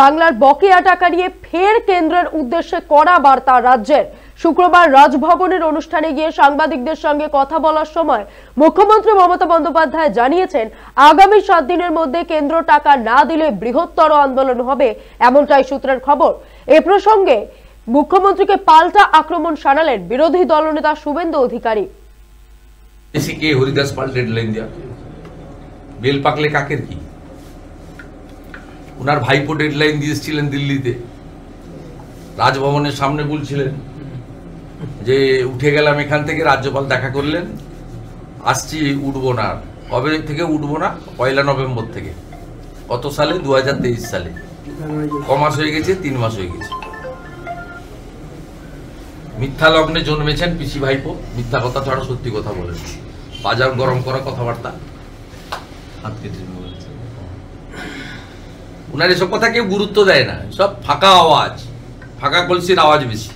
বাংলার বকেয়া টাকা নিয়ে ফের কেন্দ্রের উদ্দেশ্যে কড়া বার্তা রাজ্যের। শুক্রবার রাজভবনের অনুষ্ঠানে গিয়ে সাংবাদিকদের সঙ্গে কথা বলার সময় মুখ্যমন্ত্রী মমতা বন্দ্যোপাধ্যায় জানিয়েছেন, আগামী সাত দিনের মধ্যে কেন্দ্র টাকা না দিলে বৃহত্তর আন্দোলন হবে এমনটাই সূত্রের খবর। এ প্রসঙ্গে মুখ্যমন্ত্রীকে পাল্টা আক্রমণ শানালেন বিরোধী দলনেতা শুভেন্দু অধিকারী। কে হরিদাস পাল ডেডলাইন দেওয়া বেল পাকলে কাকের কি? ওনার ভাইপো ডেডলাইন দিয়েছিলেন দিল্লিতে। রাজভবনের সামনে বলছিলেন যে, উঠে গেলাম এখান থেকে, রাজ্যপাল দেখা করলেন, আসছি উঠবো না। কবে থেকে উঠবো না? পয়লা নভেম্বর থেকে। কত সালে? দুহাজার তেইশ সালে। ক মাস হয়ে গেছে? তিন মাস হয়ে গেছে। মিথ্যা লগ্নে জন্মেছেন পিসি ভাইপো। মিথ্যা কথা ছাড়া সত্যি কথা বলেন। বাজার গরম করা কথাবার্তা। উনার এসব কথা কেউ গুরুত্ব দেয় না। সব ফাঁকা আওয়াজ ফাঁকা কলসির আওয়াজ বেশি।